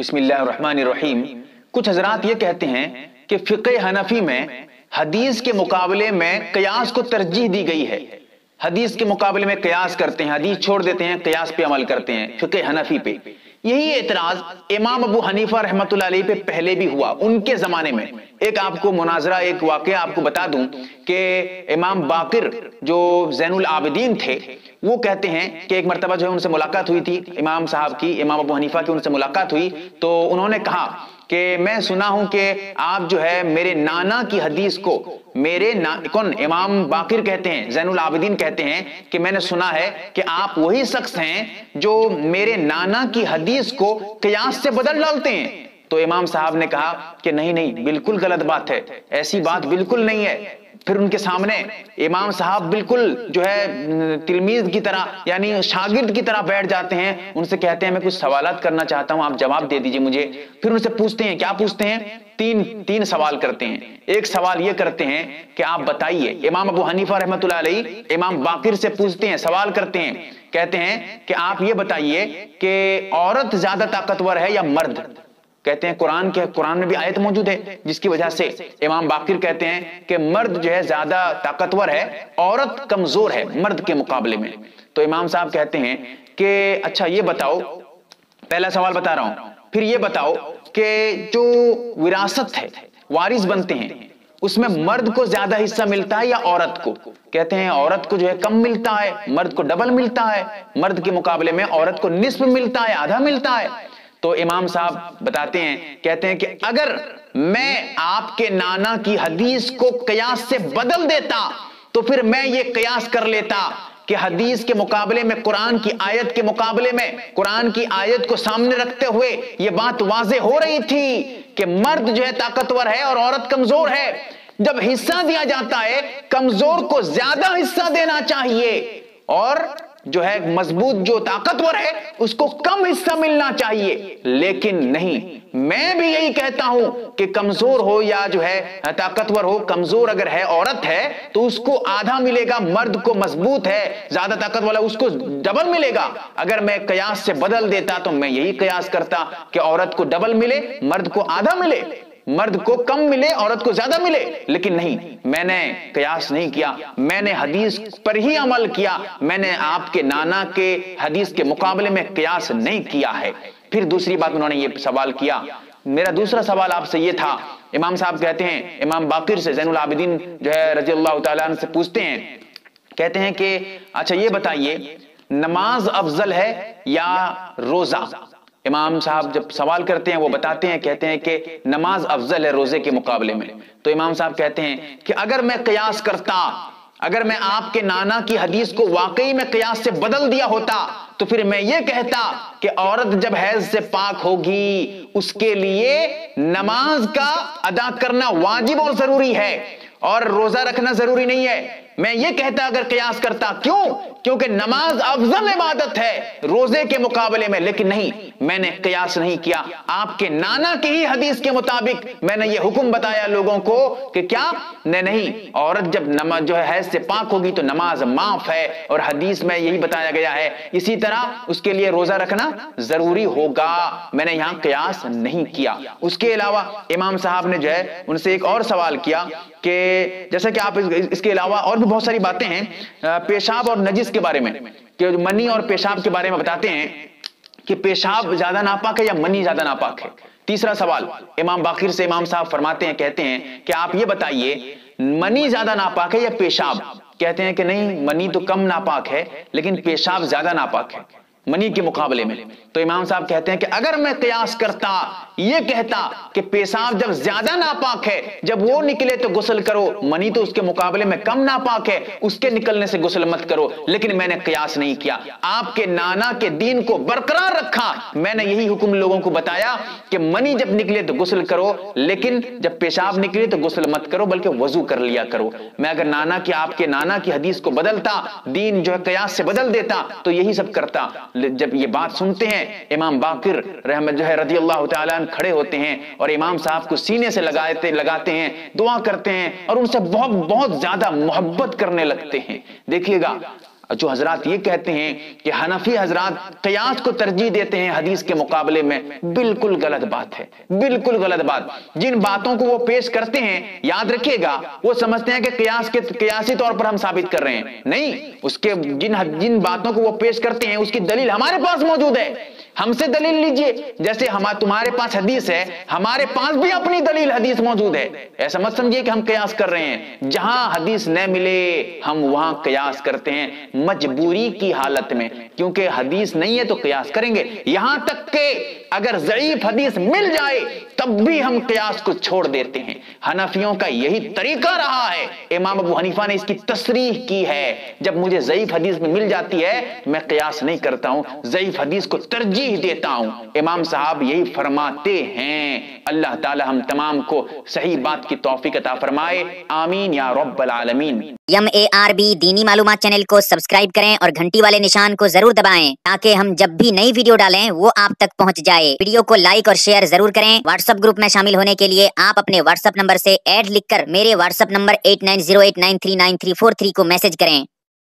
بسم اللہ الرحمن الرحیم۔ کچھ حضرات یہ کہتے ہیں کہ فقہ حنفی میں حدیث کے مقابلے میں قیاس کو ترجیح دی گئی ہے۔ حدیث کے مقابلے میں قیاس کرتے ہیں، حدیث چھوڑ دیتے ہیں، قیاس پہ عمل کرتے ہیں فقہ حنفی پہ۔ یہی اعتراض امام ابو حنیفہ رحمت اللہ علیہ پہ پہلے بھی ہوا۔ ان کے زمانے میں ایک آپ کو مناظرہ، ایک واقعہ آپ کو بتا دوں کہ امام باقر جو زین العابدین تھے، وہ کہتے ہیں کہ ایک مرتبہ جو ہے ان سے ملاقات ہوئی تھی، امام صاحب کی، امام ابو حنیفہ کی ان سے ملاقات ہوئی۔ تو انہوں نے کہا کہ میں سنا ہوں کہ آپ جو ہے میرے نانا کی حدیث کو میرے کون امام باقر کہتے ہیں، زین العابدین کہتے ہیں کہ میں نے سنا ہے کہ آپ وہی شخص ہیں جو میرے نانا کی حدیث کو قیاس سے بدل ڈالتے ہیں۔ تو امام صاحب نے کہا کہ نہیں نہیں، بالکل غلط بات ہے، ایسی بات بالکل نہیں ہے۔ پھر ان کے سامنے امام صاحب بالکل جو ہے تلمیز کی طرح یعنی شاگرد کی طرح بیٹھ جاتے ہیں۔ ان سے کہتے ہیں، میں کچھ سوالات کرنا چاہتا ہوں، آپ جواب دے دیجیے مجھے۔ پھر ان سے پوچھتے ہیں، کیا پوچھتے ہیں؟ تین تین سوال کرتے ہیں۔ ایک سوال یہ کرتے ہیں کہ آپ بتائیے، امام ابو حنیفہ رحمۃ اللہ علیہ، امام باقر سے پوچھتے ہیں، سوال کرتے ہیں، کہتے ہیں کہ آپ یہ بتائیے کہ عورت زیادہ طاقتور ہے یا مرد؟ کہتے ہیں قرآن کے قرآن میں بھی آیت موجود ہے، جس کی وجہ سے امام باقر کہتے ہیں کہ مرد جو ہے زیادہ طاقتور ہے، عورت کمزور ہے مرد کے مقابلے میں۔ تو امام صاحب کہتے ہیں کہ اچھا یہ بتاؤ، پہلا سوال بتا رہا ہوں۔ پھر یہ بتاؤ کہ جو وراثت ہے، وارث بنتے ہیں، اس میں مرد کو زیادہ حصہ ملتا ہے یا عورت کو؟ کہتے ہیں عورت کو جو ہے کم ملتا ہے، مرد کو ڈبل ملتا ہے۔ مرد کے مقابلے میں عورت کو نصف ملتا ہے، آدھا ملتا ہے۔ تو امام صاحب بتاتے ہیں، کہتے ہیں کہ اگر میں آپ کے نانا کی حدیث کو قیاس سے بدل دیتا تو پھر میں یہ قیاس کر لیتا کہ حدیث کے مقابلے میں، قرآن کی آیت کے مقابلے میں، قرآن کی آیت کو سامنے رکھتے ہوئے یہ بات واضح ہو رہی تھی کہ مرد جو ہے طاقتور ہے اور عورت کمزور ہے۔ جب حصہ دیا جاتا ہے، کمزور کو زیادہ حصہ دینا چاہیے اور جو ہے مضبوط جو طاقتور ہے، اس کو کم حصہ ملنا چاہیے۔ لیکن نہیں، میں بھی یہی کہتا ہوں کہ کمزور ہو یا جو ہے طاقتور ہو، کمزور اگر ہے، عورت ہے، تو اس کو آدھا ملے گا، مرد کو مضبوط ہے، زیادہ طاقت والا اس کو ڈبل ملے گا۔ اگر میں قیاس سے بدل دیتا تو میں یہی قیاس کرتا کہ عورت کو ڈبل ملے، مرد کو آدھا ملے۔ مرد کو کم ملے، عورت کو زیادہ ملے۔ لیکن نہیں، میں نے قیاس نہیں کیا۔ میں نے حدیث پر ہی عمل کیا۔ میں نے آپ کے نانا کے حدیث کے مقابلے میں قیاس نہیں کیا ہے۔ پھر دوسری بات انہوں نے یہ سوال کیا۔ میرا دوسرا سوال آپ سے یہ تھا۔ امام صاحب کہتے ہیں، امام باقر سے زین العابدین جو ہے رضی اللہ تعالیٰ عنہ سے پوچھتے ہیں، کہتے ہیں کہ اچھا یہ بتائیے، نماز افضل ہے یا روزہ؟ امام صاحب جب سوال کرتے ہیں، وہ بتاتے ہیں، کہتے ہیں کہ نماز افضل ہے روزے کے مقابلے میں۔ تو امام صاحب کہتے ہیں کہ اگر میں قیاس کرتا، اگر میں آپ کے نانا کی حدیث کو واقعی میں قیاس سے بدل دیا ہوتا، تو پھر میں یہ کہتا کہ عورت جب حیض سے پاک ہوگی، اس کے لیے نماز کا ادا کرنا واجب اور ضروری ہے اور روزہ رکھنا ضروری نہیں ہے۔ میں یہ کہتا اگر قیاس کرتا، کیوں؟ کیونکہ نماز افضل عبادت ہے روزے کے مقابلے میں، لیکن نہیں، میں نے قیاس نہیں کیا۔ آپ کے نانا کی ہی حدیث کے مطابق میں نے یہ حکم بتایا لوگوں کو کہ کیا؟ نہیں عورت جب نماز جو ہے حیث سے پاک ہوگی تو نماز معاف ہے۔ اور حدیث میں یہی بتایا گیا ہے۔ اسی طرح اس کے لیے روزہ رکھنا ضروری ہوگا۔ میں نے یہاں قیاس نہیں کیا۔ اس کے علاوہ امام صاحب نے جو ہے ان سے ایک اور سوال کیا کہ جیسا کہ آپ اس کے علاوہ اور بھی بہت ساری باتیں ہیں۔ پیشاب اور نجس کے بارے میں کہ منی اور پیشاب کے بارے میں بتاتے ہیں کہ پیشاب زیادہ ناپاک ہے یا منی زیادہ ناپاک ہے؟ تیسرا سوال، امام باقر سے امام صاحب فرماتے ہیں، کہتے ہیں کہ آپ یہ بتائیے، منی زیادہ ناپاک ہے یا پیشاب؟ کہتے ہیں کہ نہیں، منی تو کم ناپاک ہے، لیکن پیشاب زیادہ ناپاک ہے۔ منی کے مقابلے میں۔ تو امام صاحب کہتے ہیں کہ اگر میں قیاس کرتا، یہ کہتا کہ پیشاب جب زیادہ ناپاک ہے، جب وہ نکلے تو غسل کرو۔ منی تو اس کے مقابلے میں کم ناپاک ہے، اس کے نکلنے سے غسل مت کرو۔ لیکن میں نے قیاس نہیں کیا۔ آپ کے نانا کے دین کو برقرار رکھا۔ میں نے یہی حکم لوگوں کو بتایا کہ منی جب نکلے تو غسل کرو، لیکن جب پیشاب نکلے تو غسل مت کرو، بلکہ وضو کر لیا کرو۔ میں اگر نانا کی آپ کے نانا کی حدیث کو بدلتا، دین جو ہے قیاس سے بدل دیتا، تو یہی سب کرتا۔ جب یہ بات سنتے ہیں، امام باقر رحمت جو ہے رضی اللہ تعالیٰ کھڑے ہوتے ہیں اور امام صاحب کو سینے سے لگاتے لگاتے ہیں، دعا کرتے ہیں اور ان سے بہت بہت زیادہ محبت کرنے لگتے ہیں۔ دیکھیے گا جو حضرات یہ کہتے ہیں کہ حنفی حضرات قیاس کو ترجیح دیتے ہیں حدیث کے مقابلے میں، بالکل غلط بات ہے، بالکل غلط بات۔ جن باتوں کو وہ پیش کرتے ہیں، یاد رکھیے گا، وہ سمجھتے ہیں کہ قیاس کے، قیاسی طور پر ہم ثابت کر رہے ہیں۔ نہیں، اس کے جن جن باتوں کو وہ پیش کرتے ہیں، اس کی دلیل ہمارے پاس موجود ہے۔ ہم سے دلیل لیجیے۔ جیسے تمہارے پاس حدیث ہے، ہمارے پاس بھی اپنی دلیل حدیث موجود ہے۔ ایسا مت سمجھیے کہ ہم قیاس کر رہے ہیں۔ جہاں حدیث نہ ملے، ہم وہاں قیاس کرتے ہیں۔ مجبوری کی حالت میں، کیونکہ حدیث نہیں ہے تو قیاس کریں گے۔ یہاں تک کہ اگر ضعیف حدیث مل جائے تب بھی ہم قیاس کو چھوڑ دیتے ہیں۔ حنفیوں کا یہی طریقہ رہا ہے۔ امام ابو حنیفہ نے اس کی تصریح کی ہے۔ جب مجھے ضعیف حدیث میں مل جاتی ہے، میں قیاس نہیں کرتا ہوں، ضعیف حدیث کو ترجیح دیتا ہوں۔ امام صاحب یہی فرماتے ہیں۔ اللہ تعالی ہم تمام کو صحیح بات کی توفیق عطا فرمائے۔ آمین یا رب العالمین۔ یم اے آر بی دینی معلومات چینل کو سبسکرائب کریں اور گھنٹی والے نشان کو ضرور دبائیں تاکہ ہم جب بھی نئی ویڈیو ڈالیں وہ آپ تک پہنچ جائے۔ ویڈیو کو لائک اور شیئر ضرور کریں۔ واٹس اپ گروپ میں شامل ہونے کے لیے آپ اپنے واٹس ایپ نمبر سے ایڈ لکھ کر میرے WhatsApp number eight nine zero eight nine three nine three four three کو میسج کریں۔